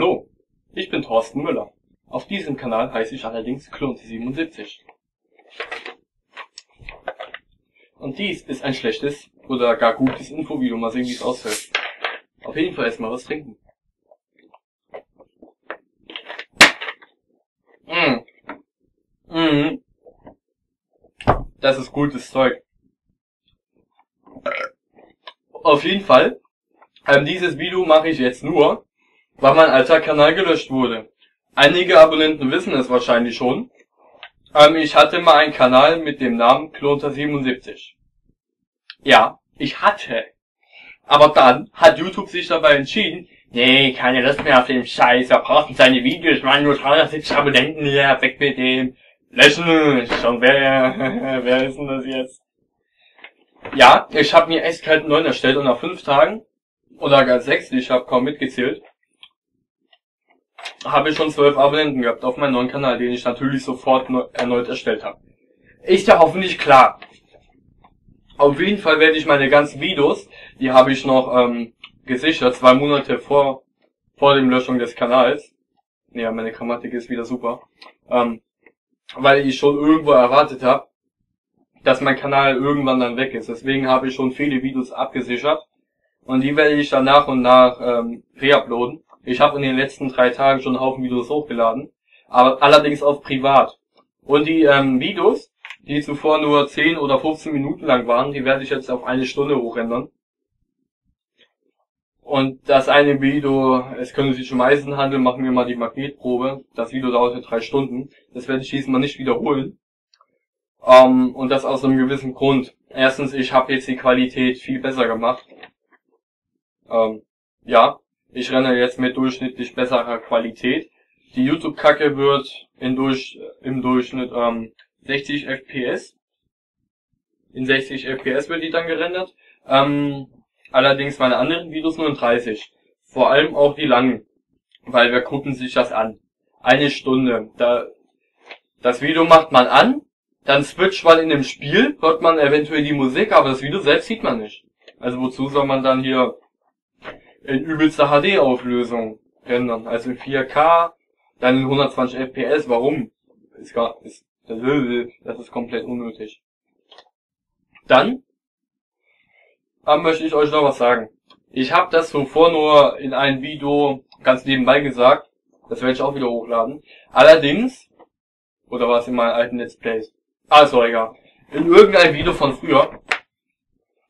Hallo, ich bin Thorsten Müller. Auf diesem Kanal heiße ich allerdings Klonti77. Und dies ist ein schlechtes oder gar gutes Infovideo. Mal sehen, wie es aussieht. Auf jeden Fall erstmal was trinken. Mm. Mm. Das ist gutes Zeug. Auf jeden Fall, ähm, dieses Video mache ich jetzt nur, weil mein alter Kanal gelöscht wurde. Einige Abonnenten wissen es wahrscheinlich schon. Ähm, ich hatte mal einen Kanal mit dem Namen Klonter77. Ja, ich hatte. Aber dann hat YouTube sich dabei entschieden, nee, keine Lust mehr auf den Scheiß, er braucht seine Videos, waren nur 370 Abonnenten, ja, weg mit dem. Löschen, schon wer, wer ist denn das jetzt? Ja, ich habe mir eiskalt 9 erstellt und nach 5 Tagen, oder gar 6, ich habe kaum mitgezählt, habe ich schon 12 Abonnenten gehabt auf meinem neuen Kanal, den ich natürlich sofort erneut erstellt habe. Ist ja hoffentlich klar. Auf jeden Fall werde ich meine ganzen Videos, die habe ich noch ähm, gesichert, zwei Monate vor, vor dem Löschung des Kanals. Ja, meine Grammatik ist wieder super. Ähm, weil ich schon irgendwo erwartet habe, dass mein Kanal irgendwann dann weg ist. Deswegen habe ich schon viele Videos abgesichert. Und die werde ich dann nach und nach ähm, reuploaden. Ich habe in den letzten drei Tagen schon einen Haufen Videos hochgeladen. Aber allerdings auf privat. Und die ähm, Videos, die zuvor nur 10 oder 15 Minuten lang waren, die werde ich jetzt auf eine Stunde hochrendern. Und das eine Video, es könnte sich um Eisen handeln, machen wir mal die Magnetprobe. Das Video dauert ja drei Stunden. Das werde ich diesmal nicht wiederholen. Ähm, und das aus einem gewissen Grund. Erstens, ich habe jetzt die Qualität viel besser gemacht. Ähm, ja, ich renne jetzt mit durchschnittlich besserer Qualität. Die YouTube-Kacke wird in durch, im Durchschnitt ähm, 60 FPS. In 60 FPS wird die dann gerendert. Ähm, allerdings meine anderen Videos nur in 30. Vor allem auch die langen. Weil wir gucken sich das an. Eine Stunde. Da, das Video macht man an, dann switcht man in dem Spiel, hört man eventuell die Musik, aber das Video selbst sieht man nicht. Also wozu soll man dann hier in übelster HD-Auflösung rendern? Also in 4K, dann in 120 FPS, warum? Ist gar, ist, das ist komplett unnötig. Dann ähm, möchte ich euch noch was sagen. Ich habe das zuvor nur in einem Video ganz nebenbei gesagt. Das werde ich auch wieder hochladen. Allerdings, oder war es in meinen alten Let's Plays? Also egal. In irgendeinem Video von früher,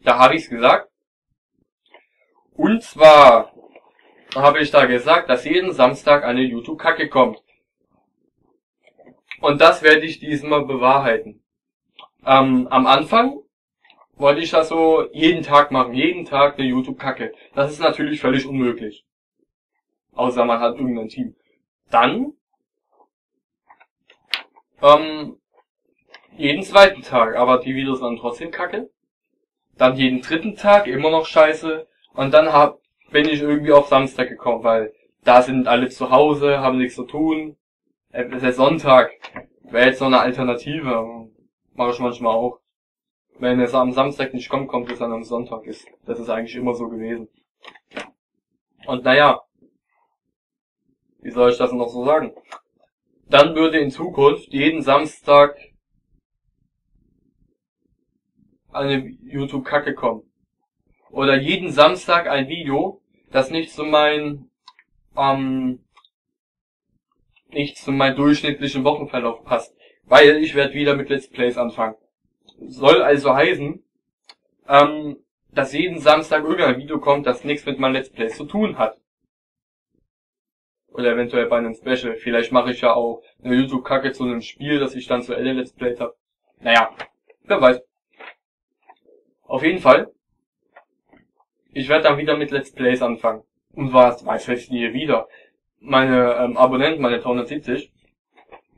da habe ich's gesagt. Und zwar habe ich da gesagt, dass jeden Samstag eine YouTube-Kacke kommt. Und das werde ich diesmal bewahrheiten. Ähm, am Anfang wollte ich das so jeden Tag machen, jeden Tag eine YouTube-Kacke. Das ist natürlich völlig unmöglich. Außer man hat irgendein Team. Dann ähm, jeden zweiten Tag, aber die Videos waren trotzdem kacke. Dann jeden dritten Tag immer noch scheiße. Und dann hab, bin ich irgendwie auf Samstag gekommen, weil da sind alle zu Hause, haben nichts zu tun. Es ist Sonntag. Wäre jetzt noch eine Alternative. Mache ich manchmal auch. Wenn es am Samstag nicht kommt, kommt es dann am Sonntag. Ist. Das ist eigentlich immer so gewesen. Und naja. Wie soll ich das noch so sagen? Dann würde in Zukunft jeden Samstag eine YouTube-Kacke kommen. Oder jeden Samstag ein Video, das nicht zu meinem, ähm, nicht zu meinem durchschnittlichen Wochenverlauf passt. Weil ich werde wieder mit Let's Plays anfangen. Soll also heißen, ähm, dass jeden Samstag irgendein Video kommt, das nichts mit meinem Let's Plays zu tun hat. Oder eventuell bei einem Special. Vielleicht mache ich ja auch eine YouTube-Kacke zu einem Spiel, das ich dann zu Ende Let's Play habe. Naja, wer weiß. Auf jeden Fall. Ich werde dann wieder mit Let's Plays anfangen. Und was weiß ich nie wieder. Meine ähm, Abonnenten, meine 370,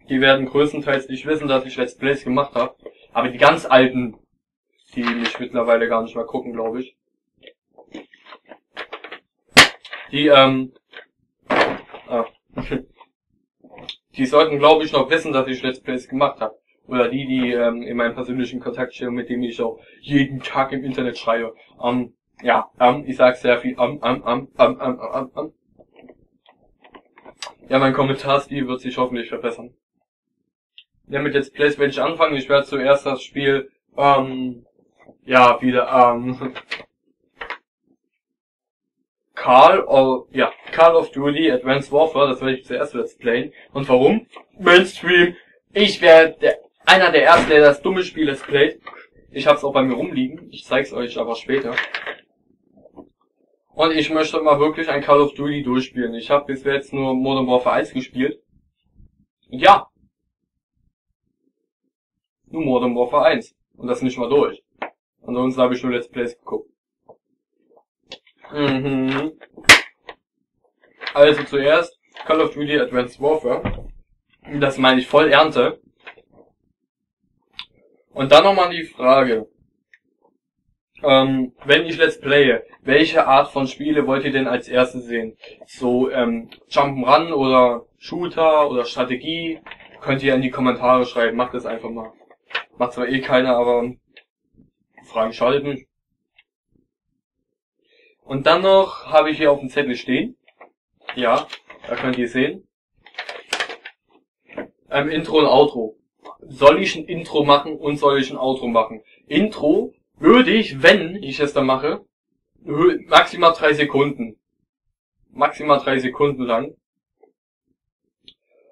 die werden größtenteils nicht wissen, dass ich Let's Plays gemacht habe. Aber die ganz alten, die mich mittlerweile gar nicht mehr gucken, glaube ich. Die, ähm, ah, die sollten, glaube ich, noch wissen, dass ich Let's Plays gemacht habe. Oder die, die ähm, in meinem persönlichen Kontakt stehen, mit denen ich auch jeden Tag im Internet schreibe. Ähm, ja, ähm, ich sag sehr viel ähm, ähm, ähm, ähm, ähm, ähm, ähm. Ja, mein Kommentarstil wird sich hoffentlich verbessern. Ja, mit Let's Plays werde ich anfangen. Ich werde zuerst das Spiel, ähm, ja, wieder, ähm, Call of, ja, Call of Duty Advanced Warfare, das werde ich zuerst Let's Playen. Und warum? Mainstream. Ich werde einer der ersten, der das dumme Spiel Let's Playt. Ich hab's auch bei mir rumliegen. Ich zeig's euch aber später. Und ich möchte mal wirklich ein Call of Duty durchspielen. Ich habe bis jetzt nur Modern Warfare 1 gespielt. Und ja. Nur Modern Warfare 1. Und das nicht mal durch. Ansonsten habe ich nur Let's Plays geguckt. Mhm. Also zuerst Call of Duty Advanced Warfare. Das meine ich voll Ernte. Und dann nochmal die Frage. Ähm, wenn ich Let's Playe, welche Art von Spiele wollt ihr denn als erstes sehen? So, ähm, Jump'n'Run oder Shooter oder Strategie? Könnt ihr in die Kommentare schreiben, macht das einfach mal. Macht zwar eh keiner, aber Fragen schadet nicht. Und dann noch habe ich hier auf dem Zettel stehen. Ja, da könnt ihr sehen. Ähm, Intro und Outro. Soll ich ein Intro machen und soll ich ein Outro machen? Intro würde ich, wenn ich es dann mache, maximal drei Sekunden. Maximal drei Sekunden lang.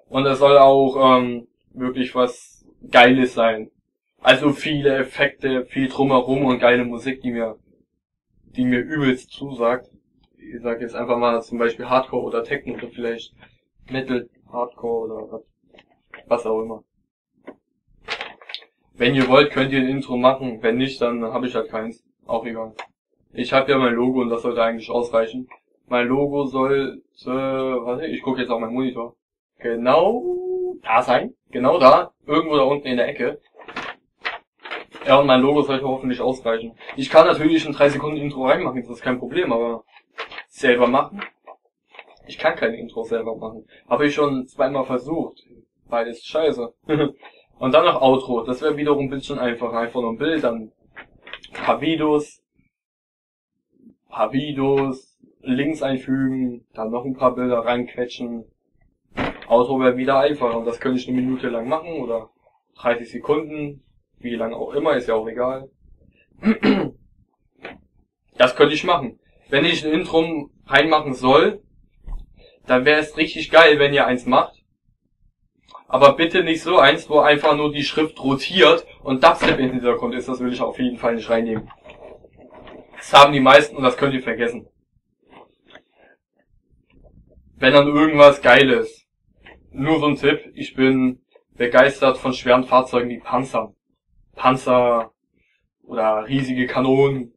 Und es soll auch ähm, wirklich was Geiles sein. Also viele Effekte, viel drumherum und geile Musik, die mir die mir übelst zusagt. Ich sag jetzt einfach mal zum Beispiel Hardcore oder Techno oder vielleicht Metal, Hardcore oder was auch immer. Wenn ihr wollt, könnt ihr ein Intro machen. Wenn nicht, dann habe ich halt keins. Auch egal. Ich habe ja mein Logo und das sollte eigentlich ausreichen. Mein Logo sollte, warte, ich gucke jetzt auf meinen Monitor. Genau da sein. Genau da. Irgendwo da unten in der Ecke. Ja, und mein Logo sollte hoffentlich ausreichen. Ich kann natürlich ein 3 Sekunden Intro reinmachen, das ist kein Problem, aber selber machen? Ich kann kein Intro selber machen. Habe ich schon zweimal versucht. Beides scheiße. und dann noch Outro. Das wäre wiederum ein bisschen einfacher. Einfach nur ein Bild, dann ein paar Videos. Ein paar Videos. Links einfügen. Dann noch ein paar Bilder reinquetschen. Outro wäre wieder einfacher. Und das könnte ich eine Minute lang machen oder 30 Sekunden. Wie lange auch immer, ist ja auch egal. Das könnte ich machen. Wenn ich ein Intro reinmachen soll, dann wäre es richtig geil, wenn ihr eins macht. Aber bitte nicht so eins, wo einfach nur die Schrift rotiert und Dubstep im Hintergrund ist. Das will ich auf jeden Fall nicht reinnehmen. Das haben die meisten und das könnt ihr vergessen. Wenn dann irgendwas Geiles. Nur so ein Tipp, ich bin begeistert von schweren Fahrzeugen wie Panzern. Panzer oder riesige Kanonen.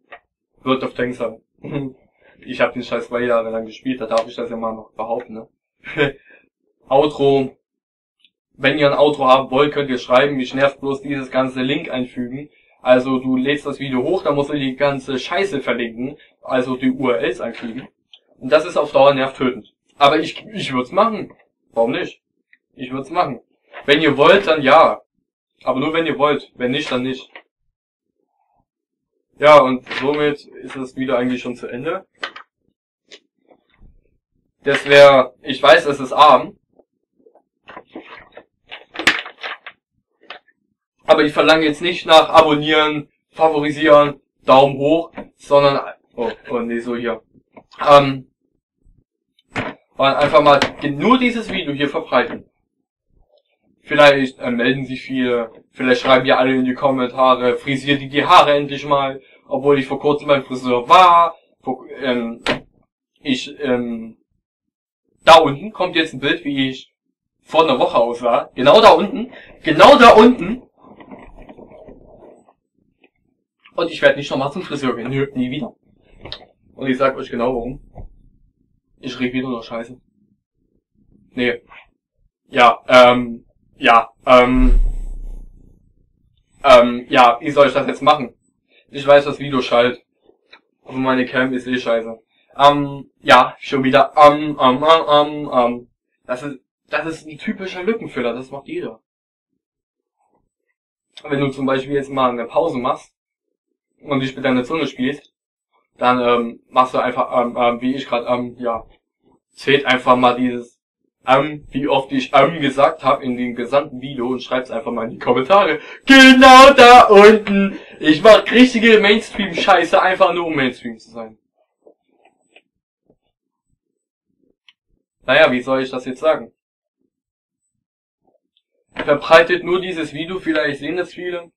Wird auf Tanks haben. Ich habe den Scheiß zwei Jahre lang gespielt, da darf ich das ja mal noch behaupten, ne? Outro. Wenn ihr ein Outro haben wollt, könnt ihr schreiben. Mich nervt bloß dieses ganze Link einfügen. Also du lädst das Video hoch, dann musst du die ganze Scheiße verlinken, also die URLs einfügen. Und das ist auf Dauer nervtötend. Aber ich, ich würde es machen. Warum nicht? Ich würde es machen. Wenn ihr wollt, dann ja. Aber nur wenn ihr wollt. Wenn nicht, dann nicht. Ja, und somit ist das Video eigentlich schon zu Ende. Das wäre, ich weiß, es ist arm. Aber ich verlange jetzt nicht nach Abonnieren, Favorisieren, Daumen hoch, sondern, oh, oh nee, so hier. Ähm, einfach mal nur dieses Video hier verbreiten. Vielleicht äh, melden sich viele, vielleicht schreiben die alle in die Kommentare, frisiert die die Haare endlich mal, obwohl ich vor kurzem beim Friseur war. Vor, ähm, ich, ähm, da unten kommt jetzt ein Bild, wie ich vor einer Woche aussah. Genau da unten. Genau da unten. Und ich werde nicht nochmal zum Friseur gehen. Nö, nie wieder. Und ich sag euch genau warum. Ich rede wieder nur Scheiße. Nee. Ja, ähm, ja, ähm, ähm, ja, wie soll ich das jetzt machen? Ich weiß, das Video schallt. Aber meine Cam ist eh scheiße. Ähm, ja, schon wieder, ähm, ähm, ähm, ähm, ähm. Das ist, das ist ein typischer Lückenfüller, das macht jeder. Wenn du zum Beispiel jetzt mal eine Pause machst und dich mit deiner Zunge spielst, dann ähm, machst du einfach, ähm, ähm, wie ich gerade, ähm, ja, zählt einfach mal dieses ähm, wie oft ich ähm gesagt habe in dem gesamten Video und schreibt's einfach mal in die Kommentare. Genau da unten. Ich mach richtige Mainstream-Scheiße, einfach nur um Mainstream zu sein. Naja, wie soll ich das jetzt sagen? Verbreitet nur dieses Video, vielleicht sehen es viele.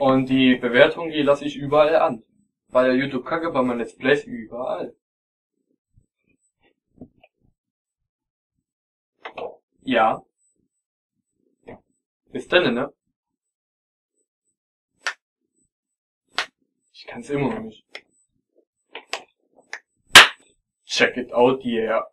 Und die Bewertung, die lasse ich überall an. Bei der YouTube kacke, bei meinen Let's Plays überall. Ja. Bis dann, ne? Ich kann's immer noch nicht. Check it out, yeah.